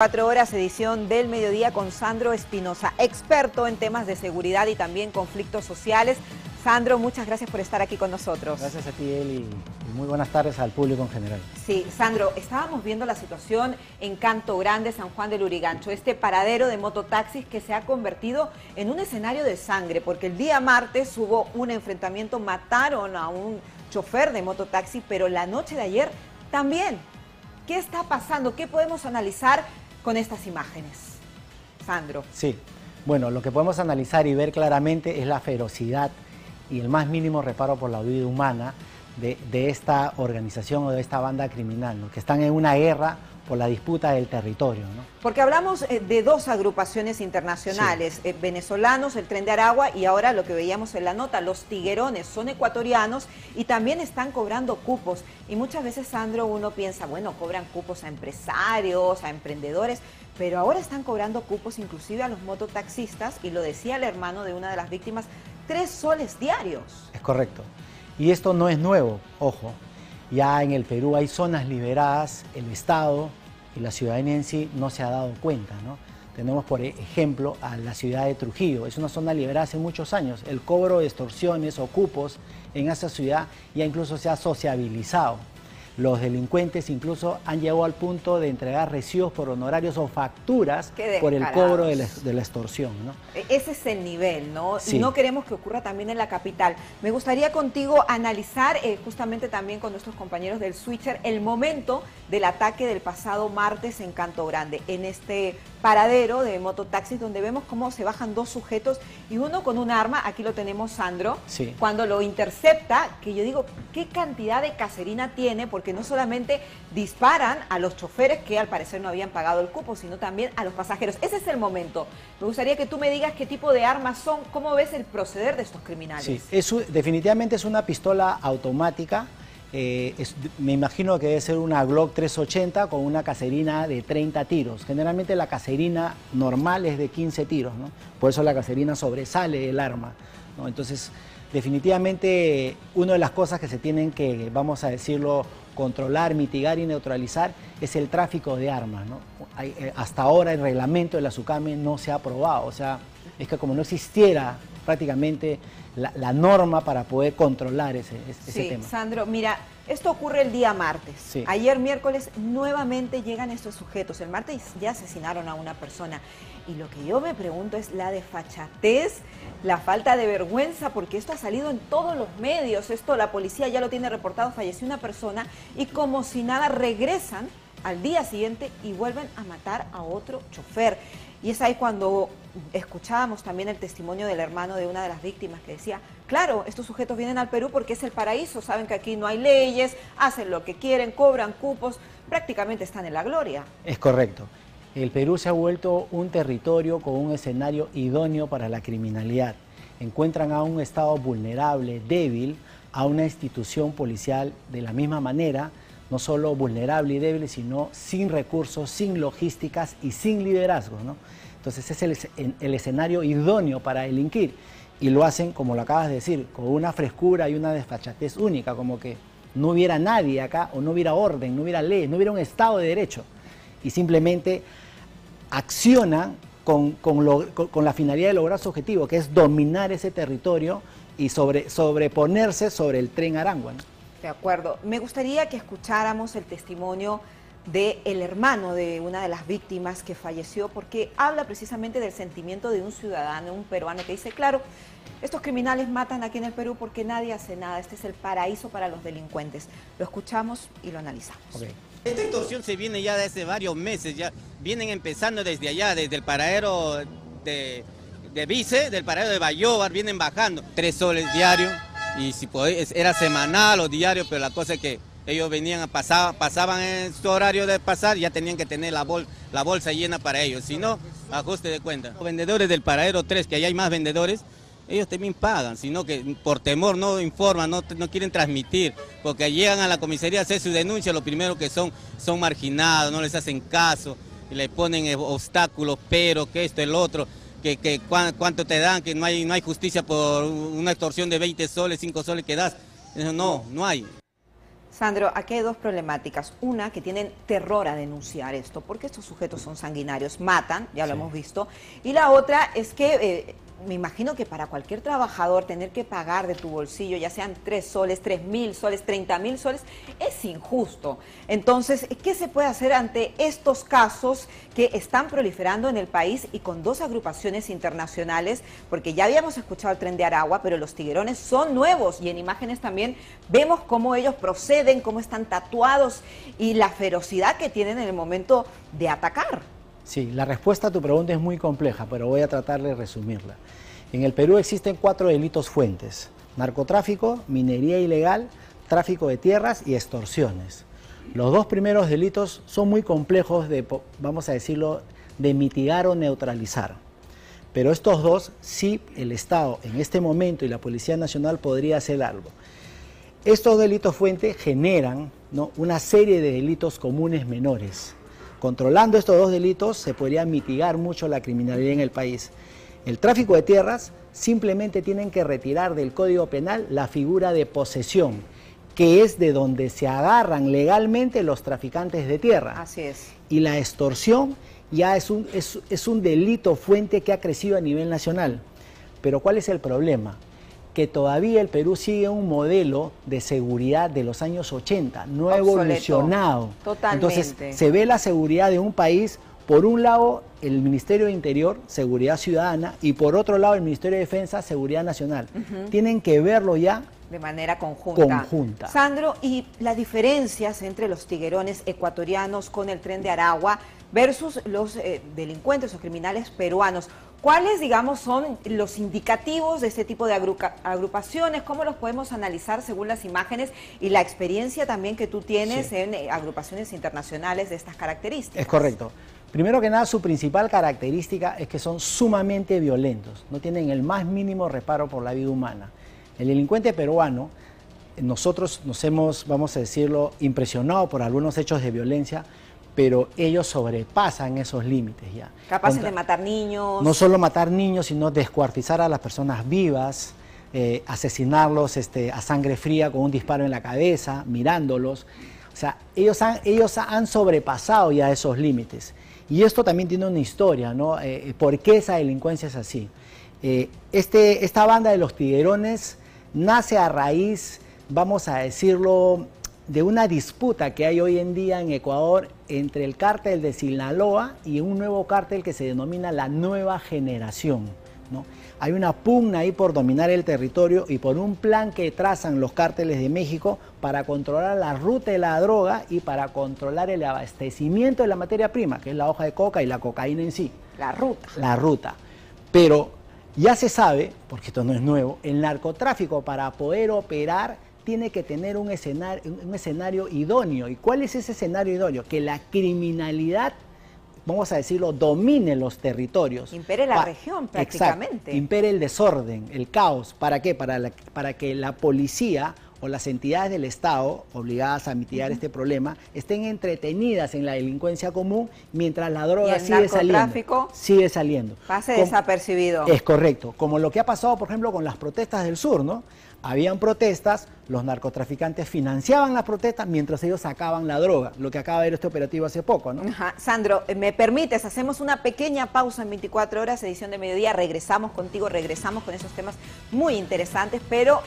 Cuatro horas, edición del mediodía con Sandro Espinosa, experto en temas de seguridad y también conflictos sociales. Sandro, muchas gracias por estar aquí con nosotros. Gracias a ti, Eli, y muy buenas tardes al público en general. Sí, Sandro, estábamos viendo la situación en Canto Grande, San Juan del Urigancho, este paradero de mototaxis que se ha convertido en un escenario de sangre, porque el día martes hubo un enfrentamiento, mataron a un chofer de mototaxi, pero la noche de ayer también. ¿Qué está pasando? ¿Qué podemos analizar con estas imágenes. Sandro. Sí, bueno, lo que podemos analizar y ver claramente es la ferocidad y el más mínimo reparo por la vida humana de, esta organización o de esta banda criminal, que están en una guerra por la disputa del territorio. ¿no? Porque hablamos eh, de dos agrupaciones internacionales, eh, venezolanos, el Tren de Aragua y ahora lo que veíamos en la nota, los tiguerones son ecuatorianos y también están cobrando cupos. Y muchas veces, Sandro, uno piensa, bueno, cobran cupos a empresarios, a emprendedores, pero ahora están cobrando cupos inclusive a los mototaxistas y lo decía el hermano de una de las víctimas, tres soles diarios. Es correcto. Y esto no es nuevo, ojo. Ya en el Perú hay zonas liberadas, el Estado y la ciudadanía en sí no se ha dado cuenta. Tenemos, por ejemplo, a la ciudad de Trujillo. Es una zona liberada hace muchos años. El cobro de extorsiones o cupos en esa ciudad ya incluso se ha sociabilizado. Los delincuentes incluso han llegado al punto de entregar recibos por honorarios o facturas por el cobro de la, extorsión. ¿no? E, ese es el nivel, ¿no? Y no queremos que ocurra también en la capital. Me gustaría contigo analizar, eh, justamente también con nuestros compañeros del Switcher, el momento del ataque del pasado martes en Canto Grande, en este paradero de mototaxis donde vemos cómo se bajan dos sujetos y uno con un arma, aquí lo tenemos Sandro, cuando lo intercepta, que yo digo, ¿qué cantidad de caserina tiene? Porque no solamente disparan a los choferes que al parecer no habían pagado el cupo, sino también a los pasajeros. Ese es el momento. Me gustaría que tú me digas qué tipo de armas son, cómo ves el proceder de estos criminales. Definitivamente es una pistola automática eh, me imagino que debe ser una Glock 380 con una caserina de 30 tiros. Generalmente la caserina normal es de 15 tiros, ¿no? por eso la caserina sobresale del arma. Entonces, definitivamente, una de las cosas que se tienen que, vamos a decirlo, controlar, mitigar y neutralizar es el tráfico de armas. Eh, hasta ahora el reglamento de la SUCAME no se ha aprobado, o sea, es que como no existiera prácticamente la, norma para poder controlar ese, ese sí, tema. Sandro, mira, esto ocurre el día martes. Ayer miércoles nuevamente llegan estos sujetos. El martes ya asesinaron a una persona. Y lo que yo me pregunto es la desfachatez, la falta de vergüenza, porque esto ha salido en todos los medios. Esto la policía ya lo tiene reportado, falleció una persona y como si nada regresan al día siguiente y vuelven a matar a otro chofer. Y es ahí cuando escuchábamos también el testimonio del hermano de una de las víctimas que decía, claro, estos sujetos vienen al Perú porque es el paraíso, saben que aquí no hay leyes, hacen lo que quieren, cobran cupos, prácticamente están en la gloria. Es correcto. El Perú se ha vuelto un territorio con un escenario idóneo para la criminalidad. Encuentran a un Estado vulnerable, débil, a una institución policial de la misma manera, no solo vulnerable y débil, sino sin recursos, sin logísticas y sin liderazgo. ¿no? Entonces es el, escenario idóneo para delinquir y lo hacen, como lo acabas de decir, con una frescura y una desfachatez única, como que no hubiera nadie acá o no hubiera orden, no hubiera ley, no hubiera un Estado de Derecho y simplemente accionan con, con, la finalidad de lograr su objetivo, que es dominar ese territorio y sobre, sobreponerse sobre el tren Arangua. De acuerdo. Me gustaría que escucháramos el testimonio del el hermano de una de las víctimas que falleció, porque habla precisamente del sentimiento de un ciudadano, un peruano, que dice, claro, estos criminales matan aquí en el Perú porque nadie hace nada, este es el paraíso para los delincuentes. Lo escuchamos y lo analizamos. Esta extorsión se viene ya desde varios meses, ya vienen empezando desde allá, desde el paradero de, de Vice, del paradero de Bayobar, vienen bajando tres soles diarios y si era semanal o diario, pero la cosa es que ellos venían a pasar, pasaban en su horario de pasar, ya tenían que tener la, bolsa llena para ellos, si no, ajuste de cuenta. Los vendedores del paradero 3, que allá hay más vendedores, ellos también pagan, sino que por temor no informan, no, no, quieren transmitir, porque llegan a la comisaría a hacer su denuncia, lo primero que son, son marginados, no les hacen caso, y le ponen obstáculos, pero que esto, el otro que, cuánto te dan, que no hay, no hay justicia por una extorsión de 20 soles, 5 soles que das. No, no hay. Sandro, aquí hay dos problemáticas. Una, que tienen terror a denunciar esto, porque estos sujetos son sanguinarios, matan, ya lo hemos visto. Y la otra es que... Eh, me imagino que para cualquier trabajador tener que pagar de tu bolsillo, ya sean tres soles, tres mil soles, treinta mil soles, es injusto. Entonces, ¿qué se puede hacer ante estos casos que están proliferando en el país y con dos agrupaciones internacionales? Porque ya habíamos escuchado el tren de Aragua, pero los tiguerones son nuevos y en imágenes también vemos cómo ellos proceden, cómo están tatuados y la ferocidad que tienen en el momento de atacar. Sí, la respuesta a tu pregunta es muy compleja, pero voy a tratar de resumirla. En el Perú existen cuatro delitos fuentes. Narcotráfico, minería ilegal, tráfico de tierras y extorsiones. Los dos primeros delitos son muy complejos de, vamos a decirlo, de mitigar o neutralizar. Pero estos dos, sí, el Estado en este momento y la Policía Nacional podría hacer algo. Estos delitos fuentes generan ¿no? una serie de delitos comunes menores Controlando estos dos delitos se podría mitigar mucho la criminalidad en el país. El tráfico de tierras simplemente tienen que retirar del Código Penal la figura de posesión, que es de donde se agarran legalmente los traficantes de tierra. Así es. Y la extorsión ya es un, es un delito fuente que ha crecido a nivel nacional. Pero ¿cuál es el problema? Que todavía el Perú sigue un modelo de seguridad de los años 80, no ha evolucionado. Totalmente. Entonces, se ve la seguridad de un país, por un lado, el Ministerio de Interior, Seguridad Ciudadana, y por otro lado, el Ministerio de Defensa, Seguridad Nacional. Tienen que verlo ya de manera conjunta. conjunta. Sandro, y las diferencias entre los tiguerones ecuatorianos con el tren de Aragua versus los eh, delincuentes o criminales peruanos. ¿Cuáles, digamos, son los indicativos de este tipo de agrupaciones? ¿Cómo los podemos analizar según las imágenes y la experiencia también que tú tienes en eh, agrupaciones internacionales de estas características? Es correcto. Primero que nada, su principal característica es que son sumamente violentos, no tienen el más mínimo reparo por la vida humana. El delincuente peruano, nosotros nos hemos, vamos a decirlo, impresionado por algunos hechos de violencia, pero ellos sobrepasan esos límites ya. Capaces de matar niños. No solo matar niños, sino descuartizar a las personas vivas, eh, asesinarlos este, a sangre fría con un disparo en la cabeza, mirándolos. O sea, ellos han, ellos han sobrepasado ya esos límites. Y esto también tiene una historia, ¿no? Eh, ¿Por qué esa delincuencia es así? Eh, este, esta banda de los tiguerones nace a raíz, vamos a decirlo, de una disputa que hay hoy en día en Ecuador entre el cártel de Sinaloa y un nuevo cártel que se denomina la Nueva Generación. ¿no? Hay una pugna ahí por dominar el territorio y por un plan que trazan los cárteles de México para controlar la ruta de la droga y para controlar el abastecimiento de la materia prima, que es la hoja de coca y la cocaína en sí. La ruta. La ruta. Pero ya se sabe, porque esto no es nuevo, el narcotráfico para poder operar tiene que tener un escenario, un escenario idóneo. ¿Y cuál es ese escenario idóneo? Que la criminalidad vamos a decirlo, domine los territorios. Impere la región prácticamente. Exacto, impere el desorden, el caos. ¿Para qué? Para, para que la policía o las entidades del Estado obligadas a mitigar este problema estén entretenidas en la delincuencia común mientras la droga sigue saliendo. Sigue saliendo. Pase desapercibido. Es correcto. Como lo que ha pasado, por ejemplo, con las protestas del sur, ¿no? Habían protestas, los narcotraficantes financiaban las protestas mientras ellos sacaban la droga, lo que acaba de ver este operativo hace poco, ¿no? Sandro, eh, me permites, hacemos una pequeña pausa en 24 horas, edición de mediodía, regresamos contigo, regresamos con esos temas muy interesantes, pero...